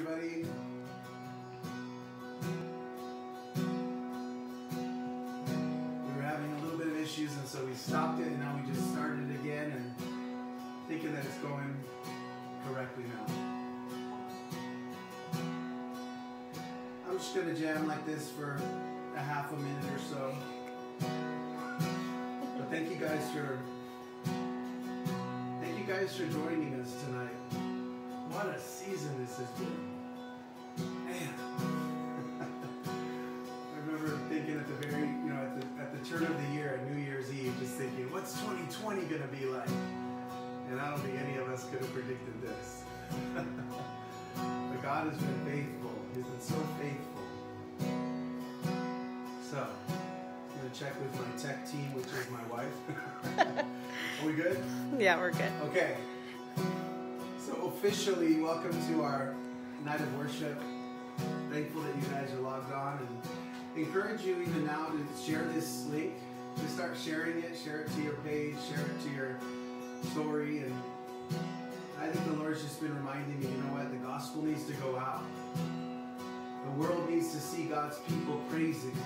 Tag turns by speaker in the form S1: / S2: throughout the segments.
S1: everybody. We were having a little bit of issues, and so we stopped it, and now we just started it again, and thinking that it's going correctly now. I'm just gonna jam like this for a half a minute or so. But thank you guys for thank you guys for joining us tonight. What a season this has been. 2020 going to be like? And I don't think any of us could have predicted this. but God has been faithful. He's been so faithful. So, I'm going to check with my tech team, which is my wife. Are we good?
S2: Yeah, we're good.
S1: Okay. So officially, welcome to our night of worship. Thankful that you guys are logged on and encourage you even now to share this link. To start sharing it, share it to your page, share it to your story. And I think the Lord's just been reminding me, you know what, the gospel needs to go out. The world needs to see God's people praising.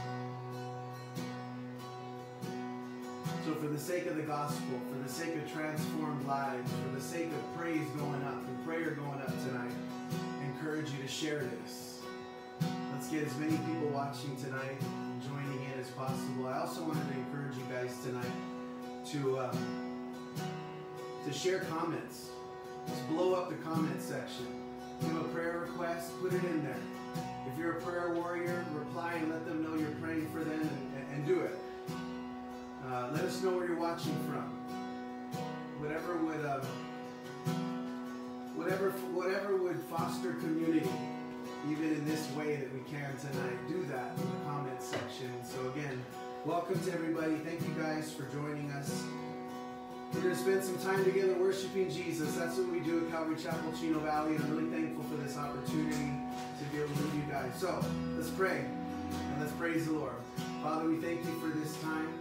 S1: So for the sake of the gospel, for the sake of transformed lives, for the sake of praise going up and prayer going up tonight, I encourage you to share this. Let's get as many people watching tonight possible. I also wanted to encourage you guys tonight to um, to share comments. Just blow up the comment section. Give a prayer request, put it in there. If you're a prayer warrior, reply and let them know you're praying for them and, and do it. Uh, let us know where you're watching from. Whatever would, uh, whatever, whatever would foster community, even in this way that we can tonight. Do that in the comment section. So again, welcome to everybody. Thank you guys for joining us. We're going to spend some time together worshiping Jesus. That's what we do at Calvary Chapel, Chino Valley, and I'm really thankful for this opportunity to be able to lead you guys. So let's pray and let's praise the Lord. Father, we thank you for this time.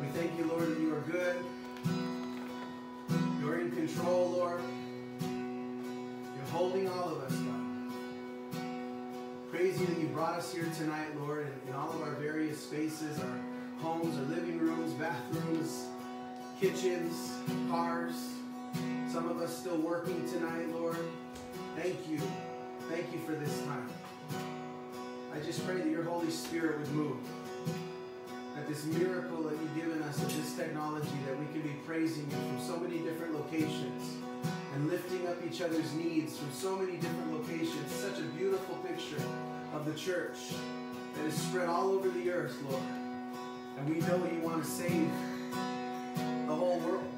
S1: We thank you, Lord, that you are good. You're in control, Lord. Holding all of us, God. Praise you that you brought us here tonight, Lord, in, in all of our various spaces, our homes, our living rooms, bathrooms, kitchens, cars. Some of us still working tonight, Lord. Thank you. Thank you for this time. I just pray that your Holy Spirit would move that this miracle that you've given us of this technology, that we can be praising you from so many different locations and lifting up each other's needs from so many different locations. Such a beautiful picture of the church that is spread all over the earth, Lord. And we know you want to save the whole world.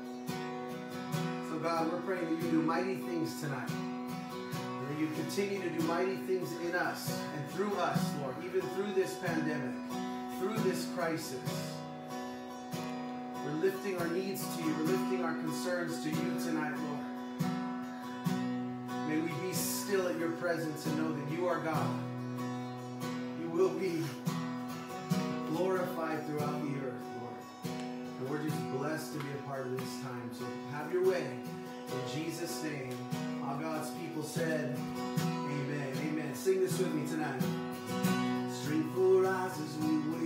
S1: So, God, we're praying that you do mighty things tonight. And That you continue to do mighty things in us and through us, Lord, even through this pandemic through this crisis. We're lifting our needs to you. We're lifting our concerns to you tonight, Lord. Still at your presence and know that you are God. You will be glorified throughout the earth, Lord. And we're just blessed to be a part of this time. So have your way. In Jesus' name, all God's people said, Amen. Amen. Sing this with me tonight. Strength will rise as we wait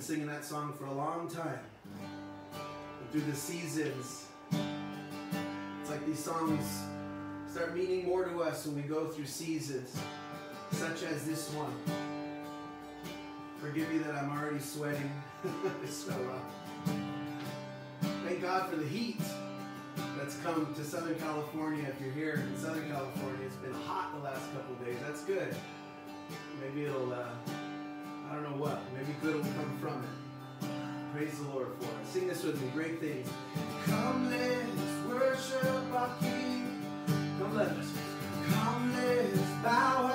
S1: been singing that song for a long time. And through the seasons, it's like these songs start meaning more to us when we go through seasons, such as this one. Forgive me that I'm already sweating. so, uh, thank God for the heat that's come to Southern California. If you're here in Southern California, it's been hot the last couple days. That's good. Maybe it'll, uh, I don't know what, maybe good will come from it. Praise the Lord for it. Sing this with me. Great things. Come, let's worship our King. Come, let us. Come, let's bow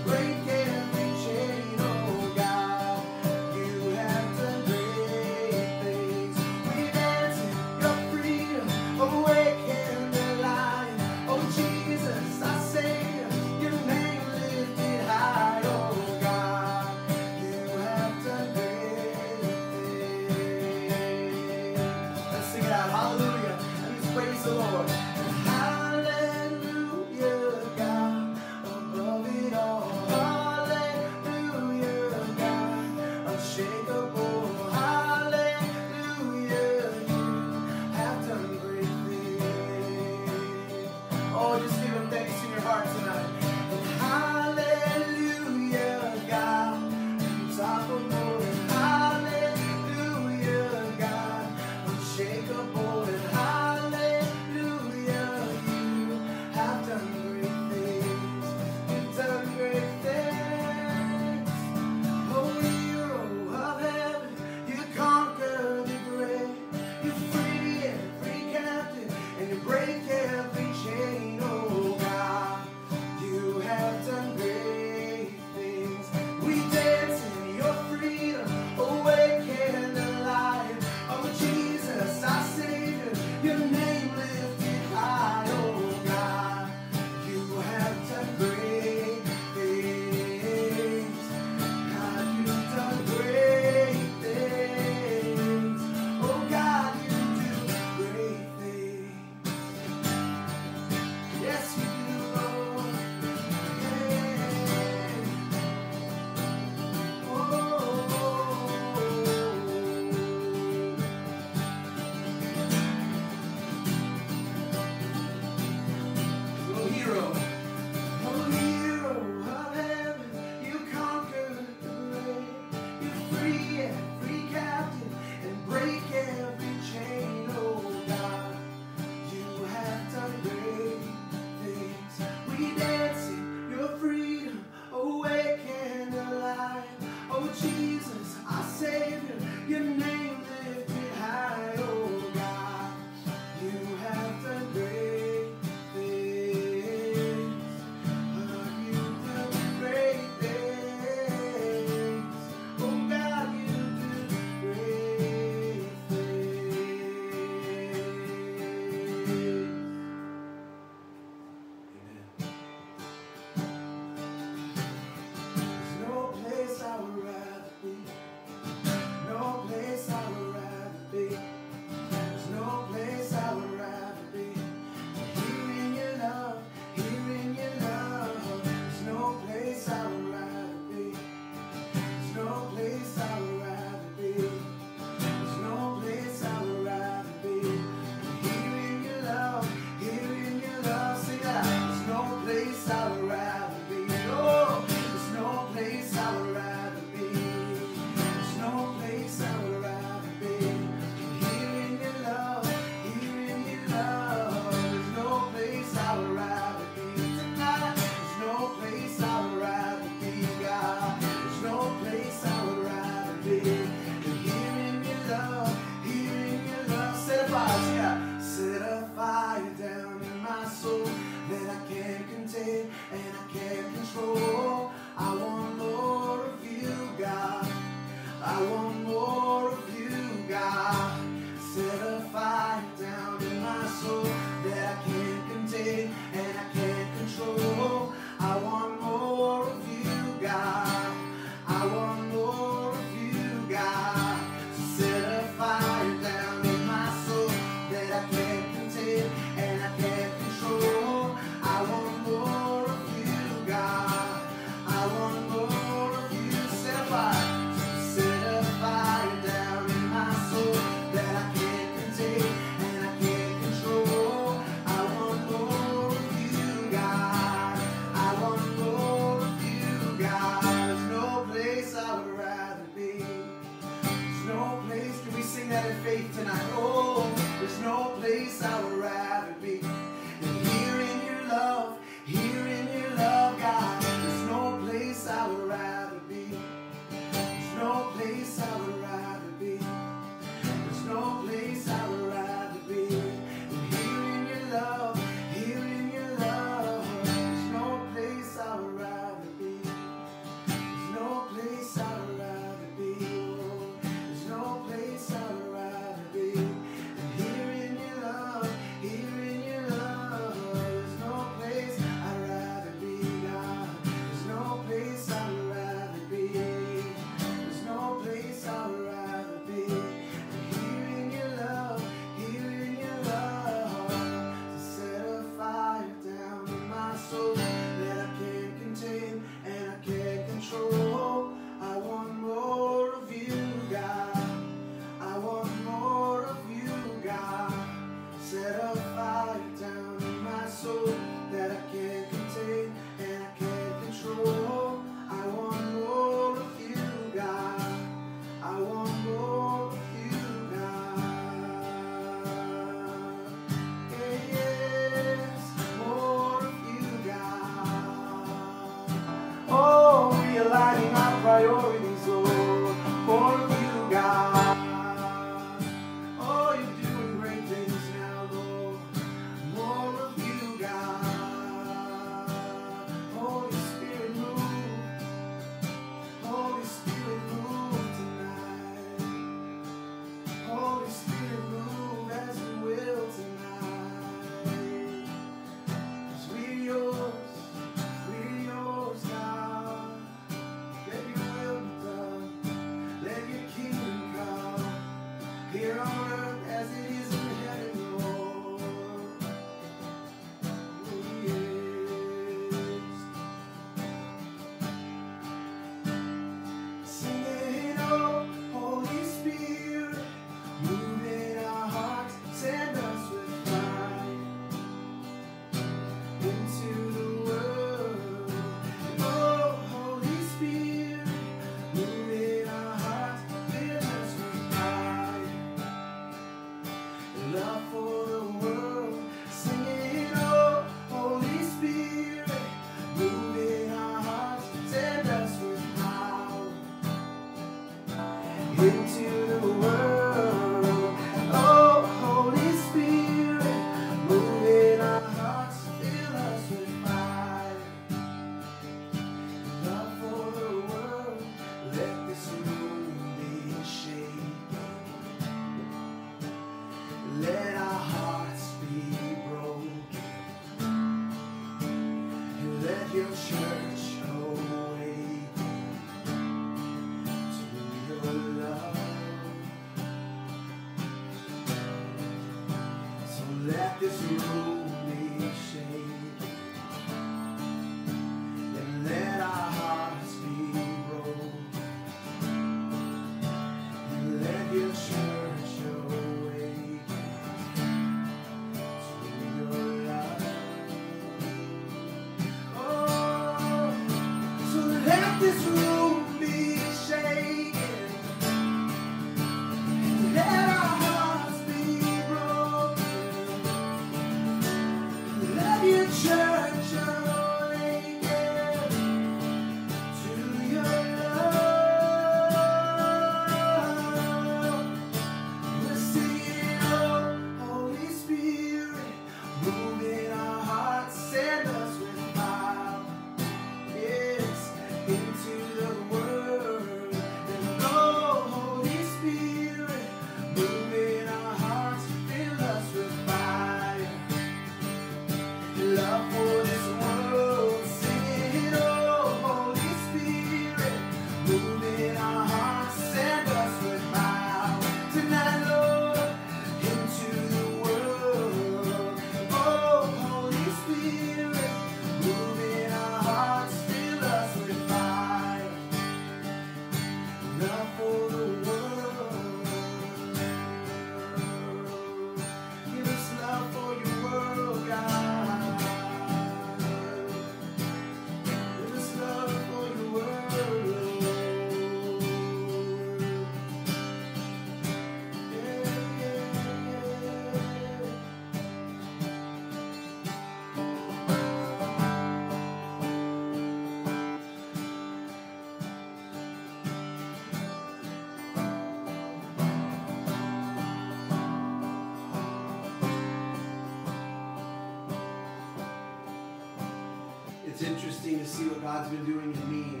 S1: interesting to see what God's been doing in me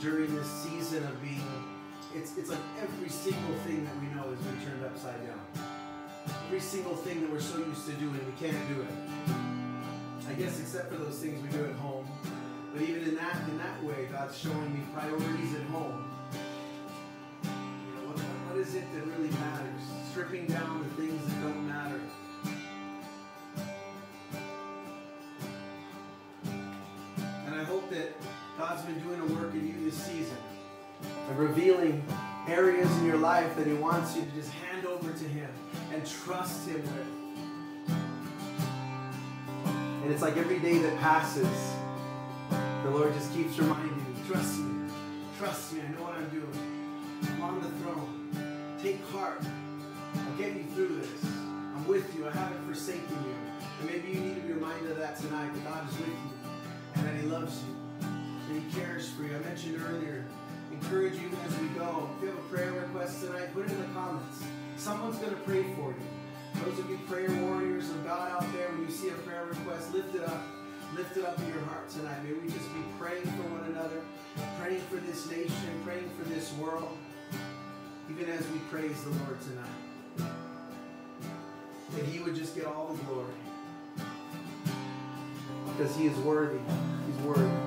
S1: during this season of being. It's, it's like every single thing that we know has been turned upside down. Every single thing that we're so used to doing, we can't do it. I guess except for those things we do at home. But even in that, in that way, God's showing me priorities at home. You know, what, what is it that really matters? Stripping down the things that don't matter. Been doing a work in you this season and revealing areas in your life that He wants you to just hand over to Him and trust Him with. And it's like every day that passes, the Lord just keeps reminding you, trust me, trust me, I know what I'm doing. I'm on the throne. Take heart. I'll get you through this. I'm with you. I haven't forsaken you. And maybe you need to be reminded of that tonight, that God is with you and that He loves you and He cares for you. I mentioned earlier, encourage you as we go. If you have a prayer request tonight, put it in the comments. Someone's going to pray for you. Those of you prayer warriors of God out there, when you see a prayer request, lift it up. Lift it up in your heart tonight. May we just be praying for one another, praying for this nation, praying for this world, even as we praise the Lord tonight. That He would just get all the glory. Because He is worthy. He's worthy.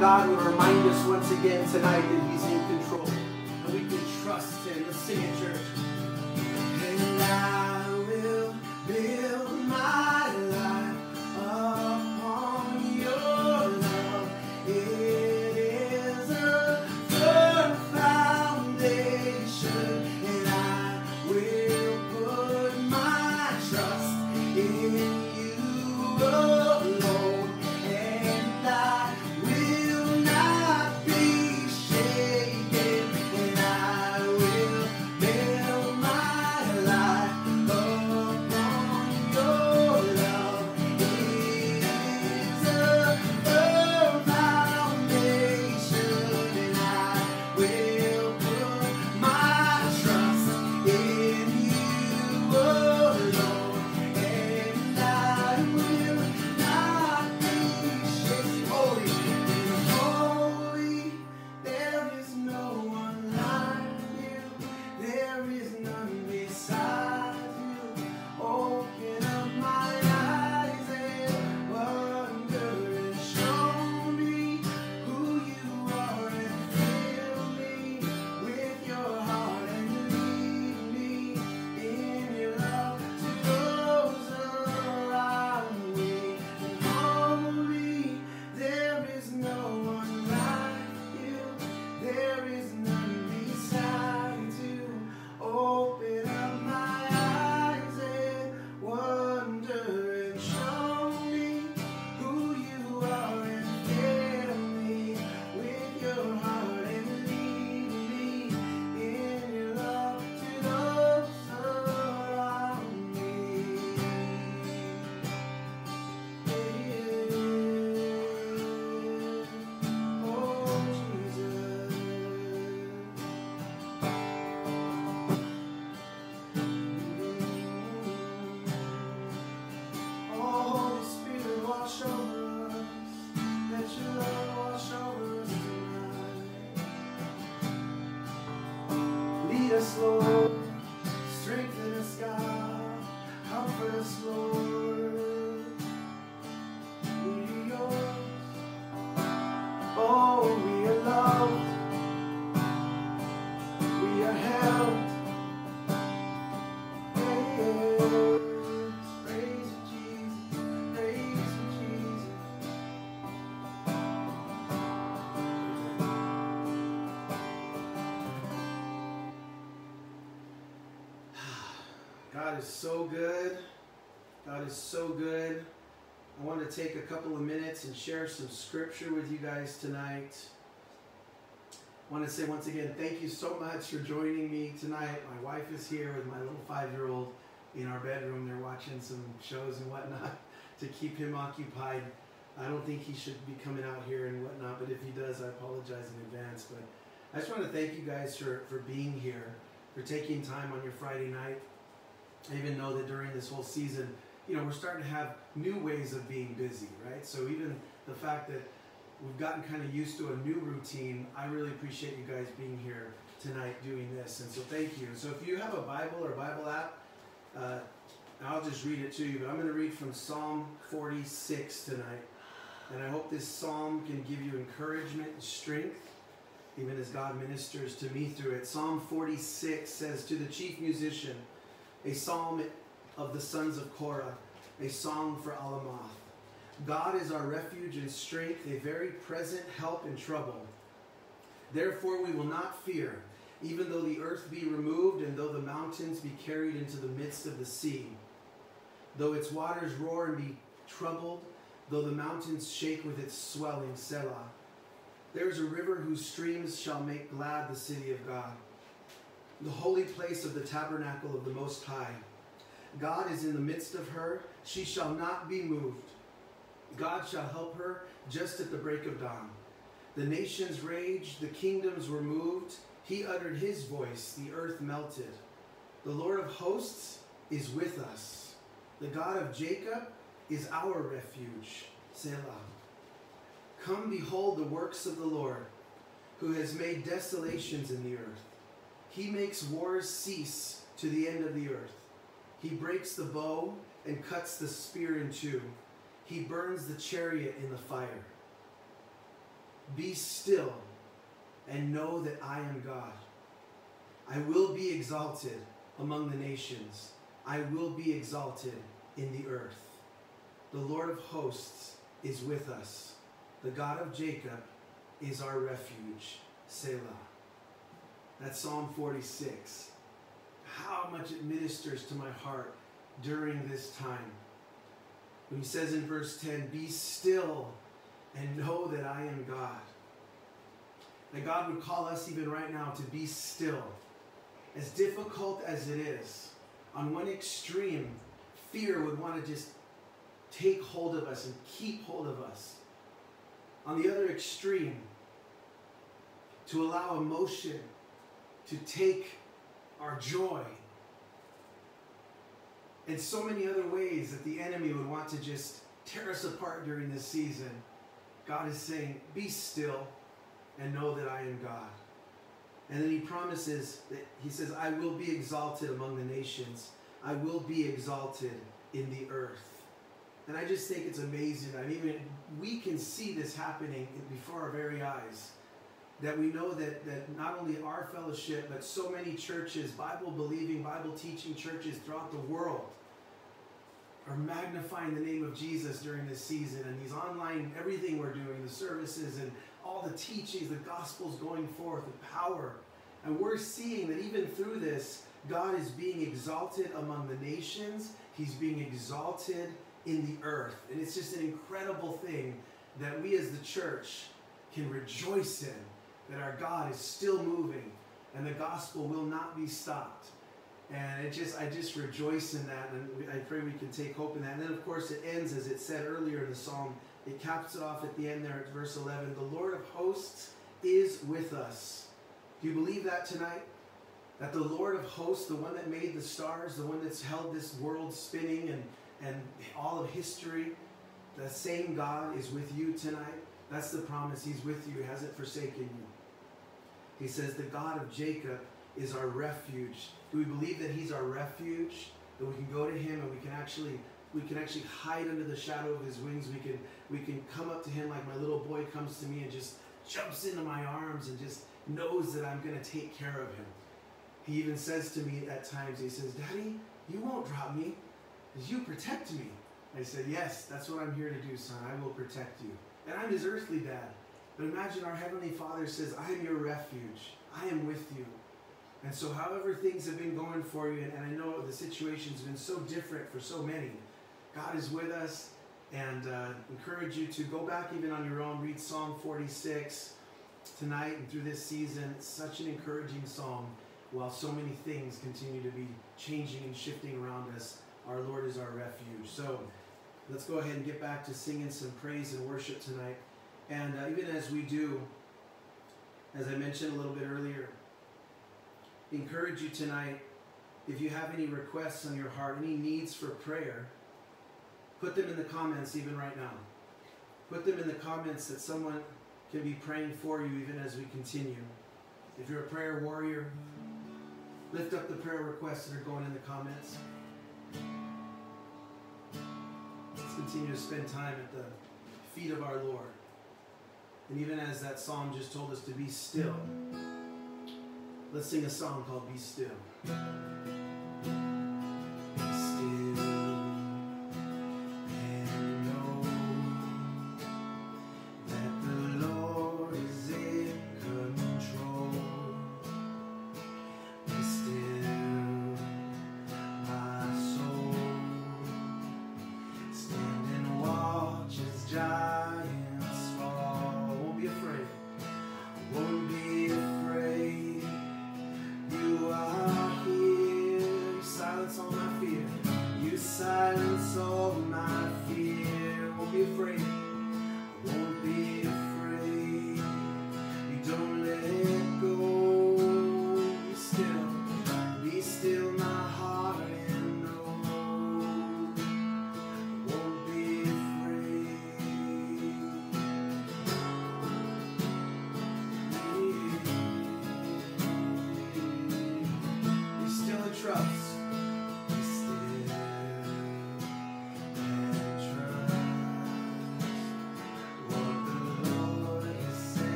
S1: God would remind us once again tonight that He's in control. And we can trust Him. Let's sing it. Is so good. God is so good. I want to take a couple of minutes and share some scripture with you guys tonight. I want to say once again, thank you so much for joining me tonight. My wife is here with my little five year old in our bedroom. They're watching some shows and whatnot to keep him occupied. I don't think he should be coming out here and whatnot, but if he does, I apologize in advance. But I just want to thank you guys for, for being here, for taking time on your Friday night. I even know that during this whole season, you know, we're starting to have new ways of being busy, right? So even the fact that we've gotten kind of used to a new routine, I really appreciate you guys being here tonight doing this. And so thank you. So if you have a Bible or Bible app, uh, I'll just read it to you, but I'm going to read from Psalm 46 tonight. And I hope this psalm can give you encouragement and strength, even as God ministers to me through it. Psalm 46 says, To the chief musician, a psalm of the sons of Korah, a song for Alamoth. God is our refuge and strength, a very present help in trouble. Therefore we will not fear, even though the earth be removed and though the mountains be carried into the midst of the sea. Though its waters roar and be troubled, though the mountains shake with its swelling, Selah. There is a river whose streams shall make glad the city of God the holy place of the tabernacle of the Most High. God is in the midst of her, she shall not be moved. God shall help her just at the break of dawn. The nations raged, the kingdoms were moved. He uttered his voice, the earth melted. The Lord of hosts is with us. The God of Jacob is our refuge. Selah. Come behold the works of the Lord, who has made desolations in the earth. He makes wars cease to the end of the earth. He breaks the bow and cuts the spear in two. He burns the chariot in the fire. Be still and know that I am God. I will be exalted among the nations. I will be exalted in the earth. The Lord of hosts is with us. The God of Jacob is our refuge. Selah. That's Psalm 46. How much it ministers to my heart during this time. When he says in verse 10, Be still and know that I am God. That God would call us even right now to be still. As difficult as it is, on one extreme, fear would want to just take hold of us and keep hold of us. On the other extreme, to allow emotion to take our joy. And so many other ways that the enemy would want to just tear us apart during this season. God is saying, Be still and know that I am God. And then he promises that he says, I will be exalted among the nations, I will be exalted in the earth. And I just think it's amazing. I mean, we can see this happening before our very eyes that we know that, that not only our fellowship, but so many churches, Bible believing, Bible teaching churches throughout the world, are magnifying the name of Jesus during this season. And these online, everything we're doing, the services and all the teachings, the gospel's going forth, the power. And we're seeing that even through this, God is being exalted among the nations, He's being exalted in the earth. And it's just an incredible thing that we as the church can rejoice in that our God is still moving and the gospel will not be stopped. And it just, I just rejoice in that, and I pray we can take hope in that. And then, of course, it ends as it said earlier in the psalm. It caps it off at the end there at verse 11. The Lord of hosts is with us. Do you believe that tonight? That the Lord of hosts, the one that made the stars, the one that's held this world spinning and, and all of history, the same God is with you tonight. That's the promise. He's with you. He hasn't forsaken you. He says, The God of Jacob is our refuge. Do we believe that He's our refuge? That we can go to Him and we can actually we can actually hide under the shadow of his wings. We can we can come up to him like my little boy comes to me and just jumps into my arms and just knows that I'm gonna take care of him. He even says to me at times, he says, Daddy, you won't drop me, because you protect me. I said, Yes, that's what I'm here to do, son. I will protect you. And I'm his earthly dad. But imagine our Heavenly Father says, I am your refuge. I am with you. And so, however things have been going for you, and, I know the situation's been so different for so many, God is with us and uh, encourage you to go back even on your own, read Psalm 46 tonight and through this season. It's such an encouraging psalm while so many things continue to be changing and shifting around us. Our Lord is our refuge. So let's go ahead and get back to singing some praise and worship tonight. And uh, even as we do, as I mentioned a little bit earlier, encourage you tonight if you have any requests on your heart, any needs for prayer, put them in the comments even right now. Put them in the comments that someone can be praying for you even as we continue. If you're a prayer warrior, lift up the prayer requests that are going in the comments. Let's continue to spend time at the feet of our Lord. And even as that psalm just told us to be still, let's sing a song called Be Still.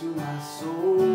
S1: To my soul.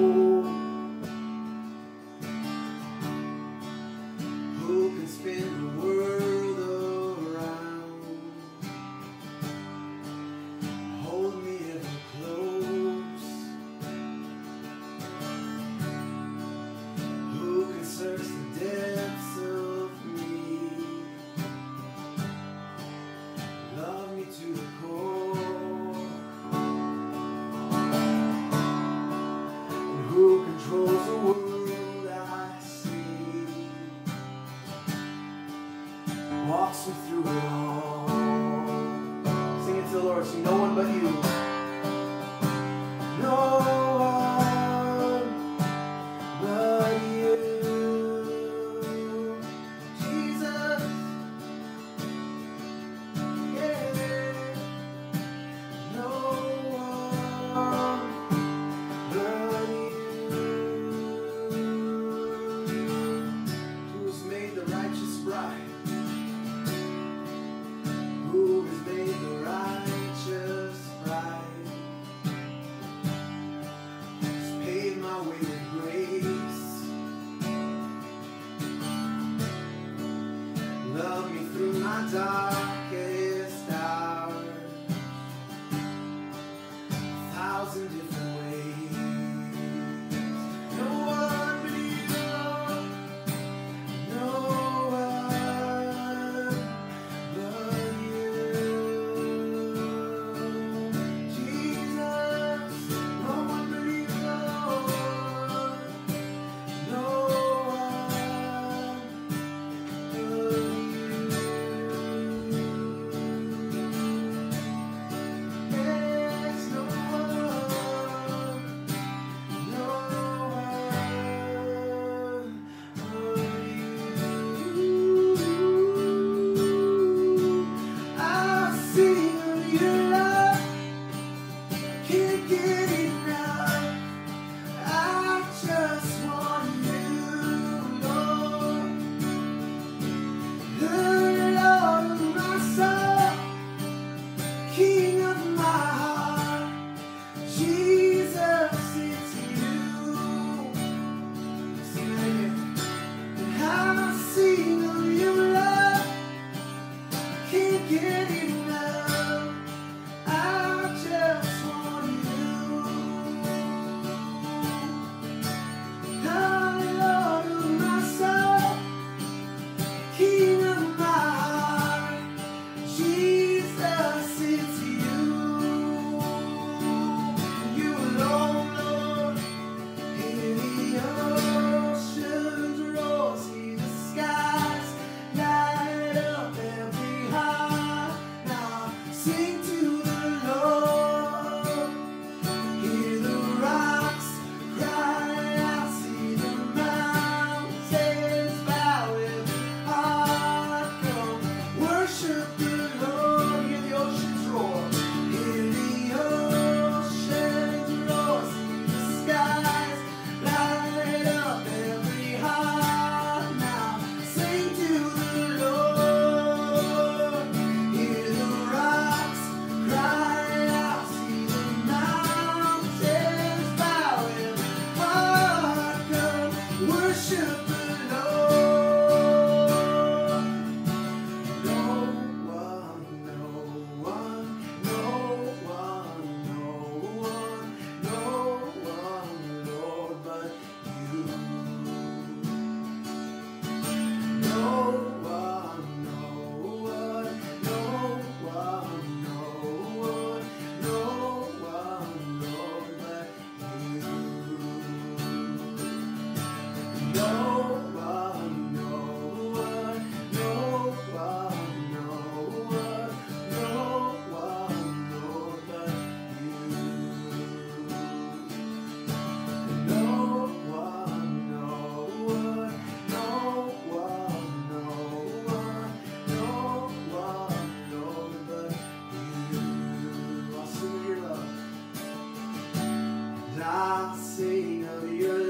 S1: not sing of your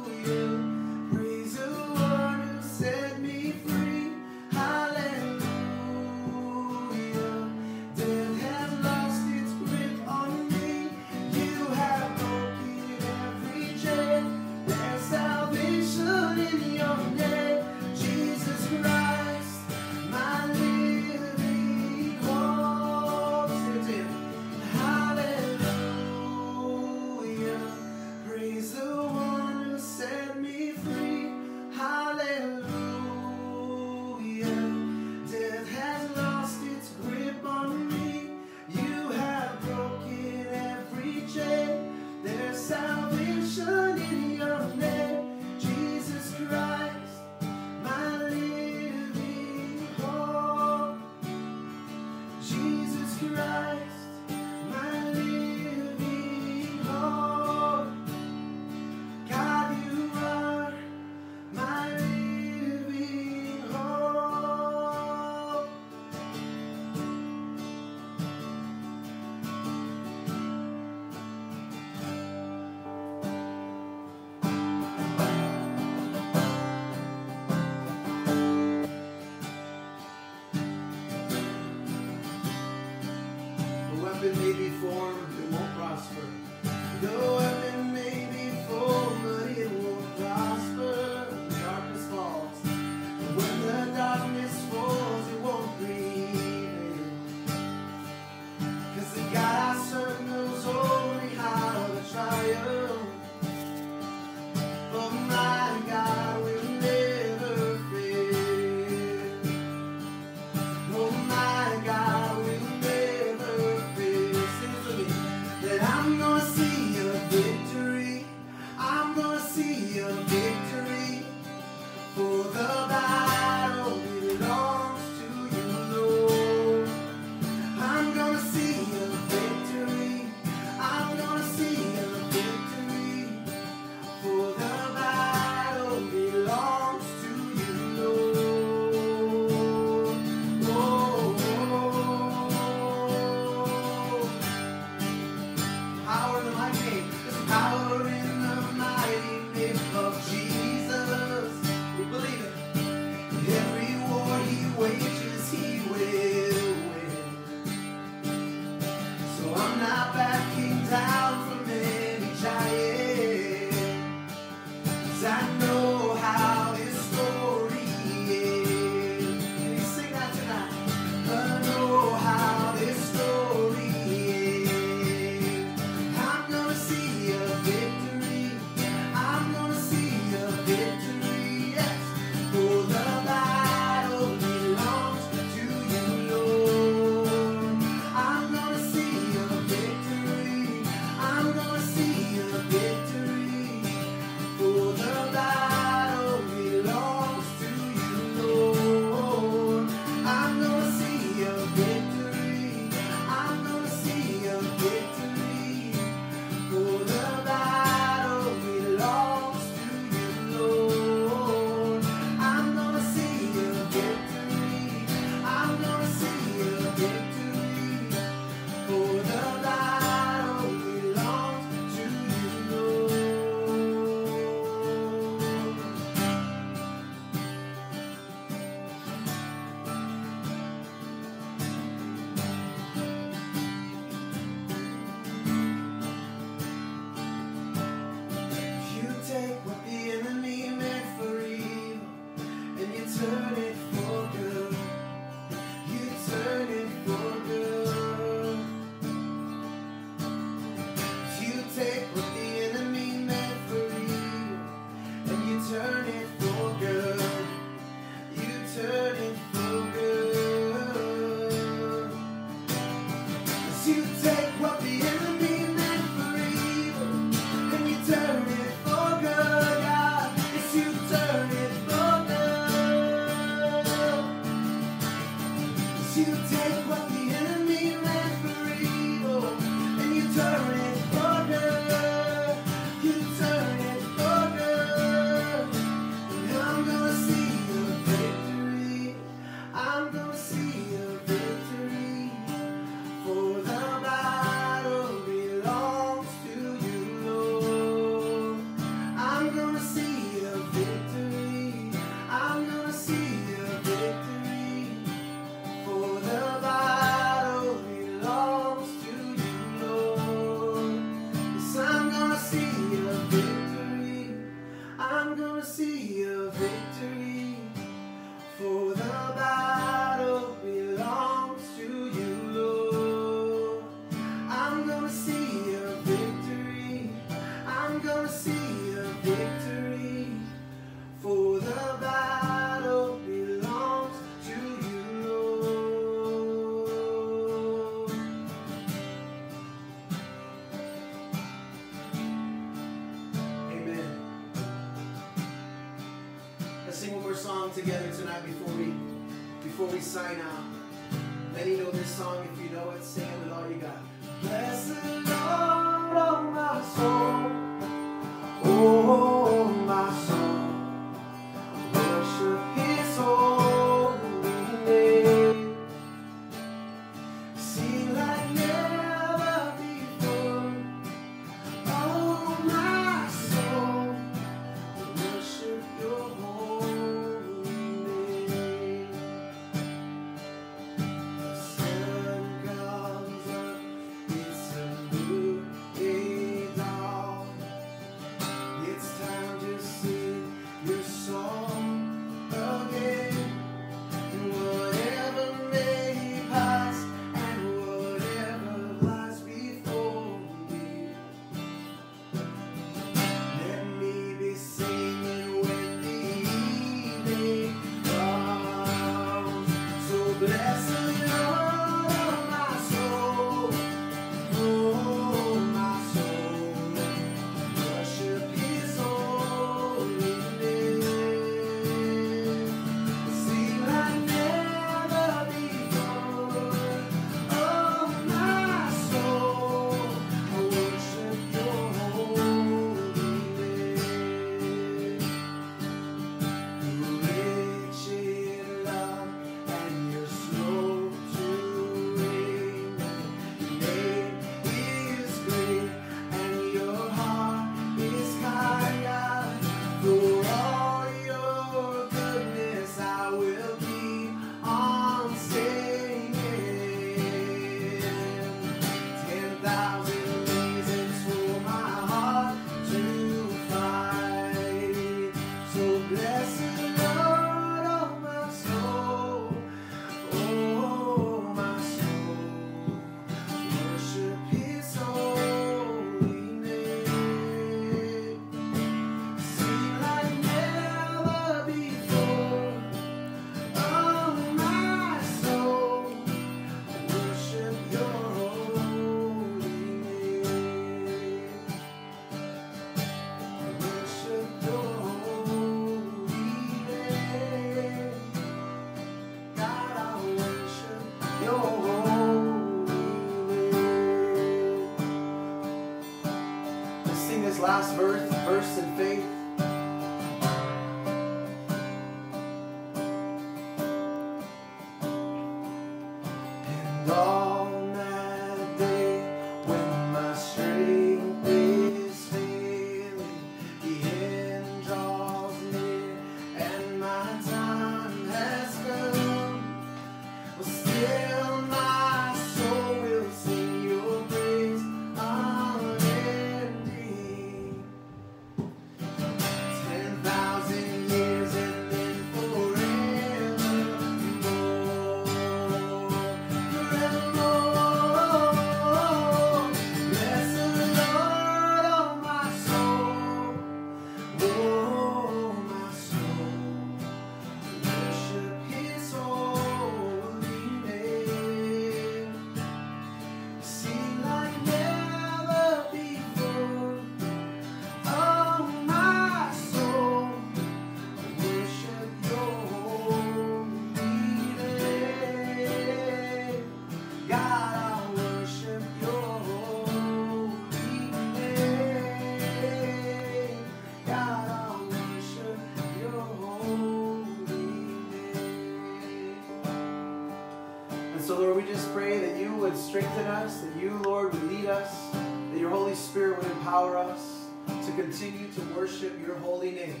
S1: strengthen us, that you, Lord, would lead us, that your Holy Spirit would empower us to continue to worship your holy name.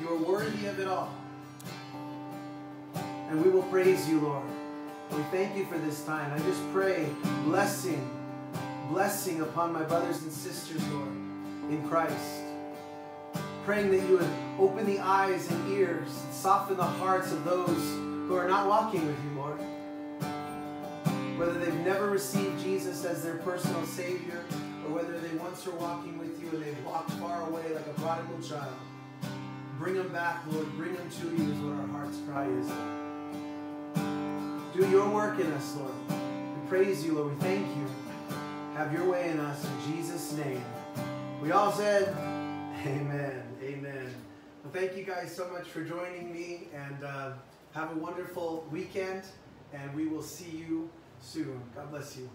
S1: You are worthy of it all. And we will praise you, Lord. We thank you for this time. I just pray blessing, blessing upon my brothers and sisters, Lord, in Christ. Praying that you would open the eyes and ears, and soften the hearts of those who are not walking with you, Lord. Whether they've never received Jesus as their personal Savior, or whether they once were walking with you and they've walked far away like a prodigal child. Bring them back, Lord. Bring them to you is what our heart's cry is. Do your work in us, Lord. We praise you, Lord. We thank you. Have your way in us in Jesus' name. We all said, Amen. Amen. Well, thank you guys so much for joining me and uh, have a wonderful weekend. And we will see you soon. God bless you.